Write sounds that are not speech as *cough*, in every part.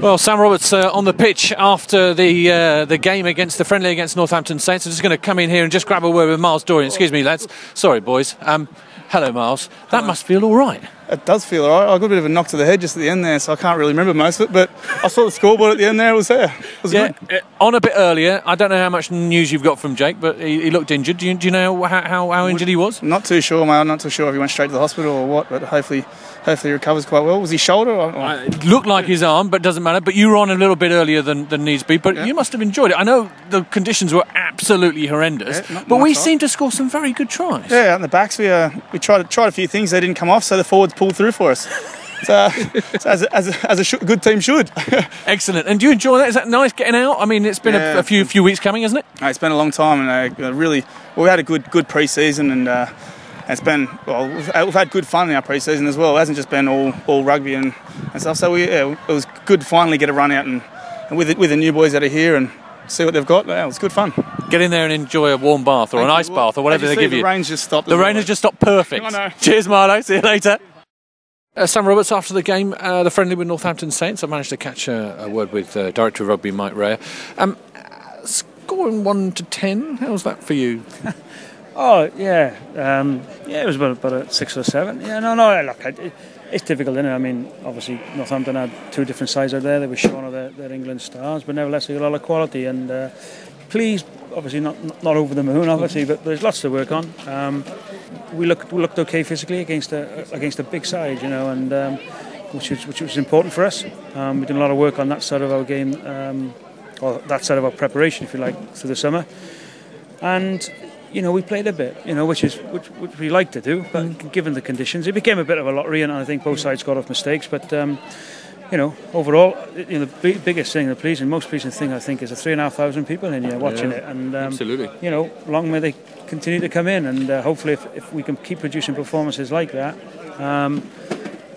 Well, Sam Roberts uh, on the pitch after the uh, the game against the friendly against Northampton Saints. I'm just going to come in here and just grab a word with Myles Dorrian. Excuse me, lads. Sorry, boys. Um, hello, Myles. That must feel all right. It does feel all right. I got a bit of a knock to the head just at the end there, so I can't really remember most of it. But I saw the scoreboard at the end there. It was there. It was Yeah, good. uh, on a bit earlier. I don't know how much news you've got from Jake, but he, he looked injured. Do you, do you know how, how, how injured he was? Not too sure, mate. I'm not too sure if he went straight to the hospital or what, but hopefully, hopefully he recovers quite well. Was he shoulder? Or, or- It looked like his arm, but doesn't matter. But you were on a little bit earlier than, than needs be. But Yeah. you must have enjoyed it. I know the conditions were absolutely horrendous, Yeah, but we seemed to score some very good tries. yeah, out in the backs, we uh, we tried tried a few things. They didn't come off, so the forwards pulled through for us. So, so as a, as a, as a sh- good team should. *laughs* Excellent. And do you enjoy that? Is that nice getting out? I mean, it's been Yeah. a, a few few weeks coming, isn't it? No, it's been a long time, and uh, really, well, we had a good good pre-season, and uh, it's been well, we've, we've had good fun in our pre-season as well. It hasn't just been all, all rugby and, and stuff. So we, yeah, it was good to finally get a run out and, and with the, with the new boys that are here and see what they've got. Yeah, it was good fun. Get in there and enjoy a warm bath or an Thank you. ice bath or whatever they give the you. rain's just stopped. The rain has just stopped perfect. I know. Cheers, Marlo. See you later. Uh, Sam Roberts, after the game, uh, the friendly with Northampton Saints, I managed to catch a, a word with uh, Director of Rugby Mike Rayer. Um, scoring 1 to 10, how's that for you? *laughs* Oh yeah, um, yeah. It was about, about a six or seven. Yeah, no, no. Look, it, it's difficult, isn't it? I mean, obviously Northampton had two different sides out there. They were showing their, their England stars, but nevertheless they got a lot of quality. And uh, pleased, obviously not not- over the moon, obviously, but there's lots to work on. Um, we looked we looked okay physically against a against a big side, you know, and um, which was which was important for us. Um, we did a lot of work on that side of our game, um, or that side of our preparation, if you like, through the summer and you know we played a bit, you know, which is which, which we like to do, but given the conditions, it became a bit of a lottery, and I think both sides got off mistakes. But um, you know, overall, you know, the big, biggest thing, the pleasing, most pleasing thing, I think, is the three and a half thousand people in here watching Yeah, it, and um, absolutely. you know, long may they continue to come in, and uh, hopefully, if, if we can keep producing performances like that. Um,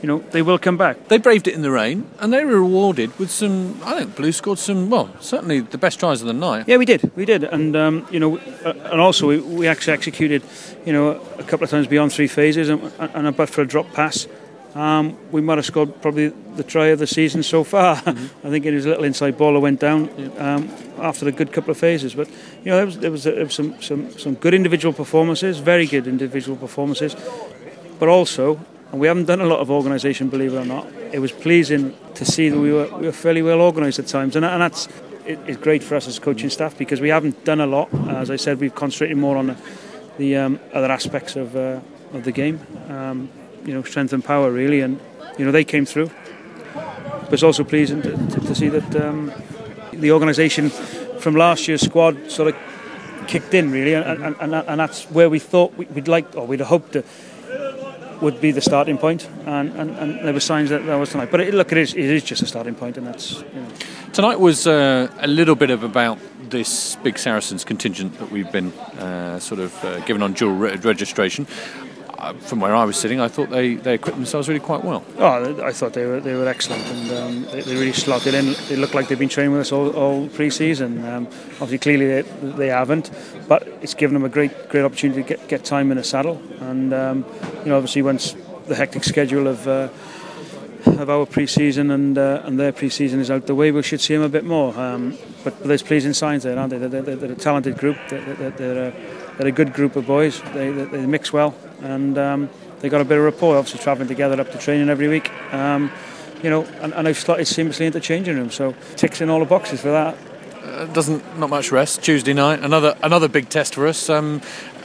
you know, they will come back. They braved it in the rain and they were rewarded with some, I think Blue scored some, well, certainly the best tries of the night. Yeah, we did. We did, and um, you know, uh, and also we, we actually executed, you know, a couple of times beyond three phases, and, and a but for a drop pass, um, we might have scored probably the try of the season so far. *laughs* I think it was a little inside ball that went down um, after a good couple of phases. But you know, there was there was, there was some, some some good individual performances, very good individual performances, but also. And we haven't done a lot of organisation, believe it or not. It was pleasing to see that we were, we were fairly well organised at times, and, and that's it, it's great for us as coaching staff because we haven't done a lot. As I said, we've concentrated more on the, the um, other aspects of uh, of the game, um, you know, strength and power really, and you know they came through. But it's also pleasing to, to, to see that um, the organisation from last year's squad sort of kicked in really, and, and, and, and that's where we thought we- we'd like or we'd hoped to would be the starting point, and, and, and there were signs that that was tonight. But it, look, it is it is just a starting point, and that's you know. Tonight was uh, a little bit of about this big Saracens contingent that we've been uh, sort of uh, given on dual re- registration. Uh, from where I was sitting, I thought they, they equipped themselves really quite well. Oh, I thought they were they were excellent, and um, they, they really slotted in. They look like they've been training with us all, all pre-season. Um, obviously, clearly they, they haven't, but it's given them a great great opportunity to get, get time in the saddle. And um, you know, obviously, once the hectic schedule of uh, of our pre-season and uh, and their pre-season is out the way, we should see them a bit more. Um, but there's pleasing signs there, aren't they? They're, they're, they're a talented group. They're, they're, they're, a, they're a good group of boys. They, they, they mix well, and um, they got a bit of rapport. Obviously, travelling together up to training every week. Um, you know, and, and they've slotted seamlessly into changing room. So ticks in all the boxes for that. Uh, doesn't not much rest. Tuesday night, another another big test for us. Um,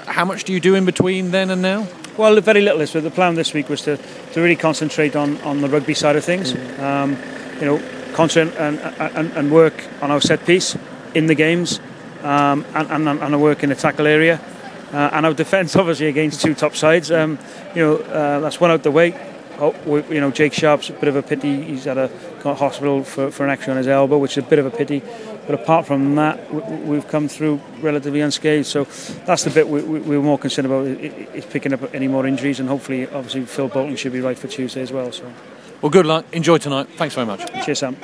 how much do you do in between then and now? Well, very little. This the plan this week was to, to really concentrate on, on the rugby side of things. Um, you know, concentrate and, and, and work on our set piece in the games, um, and, and, and our work in the tackle area, uh, and our defence obviously against two top sides. Um, you know, uh, that's one out the way. Oh, we, you know, Jake Sharp's a bit of a pity. He's at a hospital for, for an X-ray on his elbow, which is a bit of a pity. But apart from that, we, we've come through relatively unscathed. So that's the bit we, we, we're more concerned about is picking up any more injuries, and hopefully, obviously, Phil Bolton should be right for Tuesday as well. So, Well, good luck. Enjoy tonight. Thanks very much. cheers, Sam.